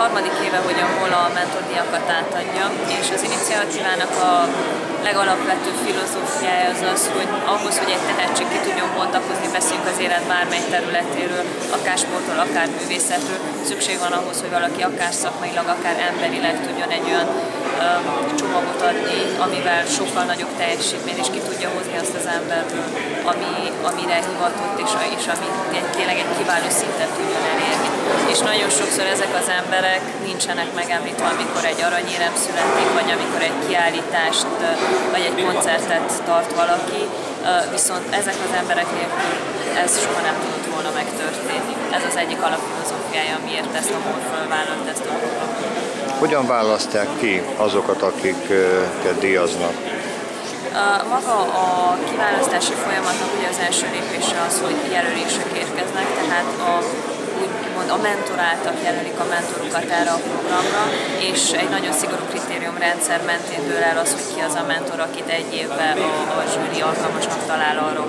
harmadik éve, hogy a MOL a mentordíjakat átadja, és az iniciatívának a legalapvetőbb filozófiája az az, hogy ahhoz, hogy egy tehetség ki tudjon bontakozni, beszéljünk az élet bármely területéről, akár sportról, akár művészetről, szükség van ahhoz, hogy valaki akár szakmailag, akár emberileg tudjon egy olyan csomagot adni, amivel sokkal nagyobb teljesítményt és ki tudja hozni azt az emberből, ami, amire hivatott, és, és ami tényleg egy kiváló szintet tudjon elérni. És nagyon sokszor ezek az emberek nincsenek megemlítve, amikor egy aranyérem születik, vagy amikor egy kiállítást, vagy egy koncertet tart valaki, viszont ezek az emberek nélkül ez soha nem tudott volna megtörténni. Ez az egyik alapfilozófiája, miért ezt a MOL fölvállalt ezt a programot. Hogyan választják ki azokat, akiket díjaznak? Maga a kiválasztási folyamatnak ugye az első lépése az, a mentoráltak jelölik a mentorukat erre a programra, és egy nagyon szigorú kritériumrendszer mentén dől el az, hogy ki az a mentor, akit egy évben a, a zsűri alkalmasnak talál arra,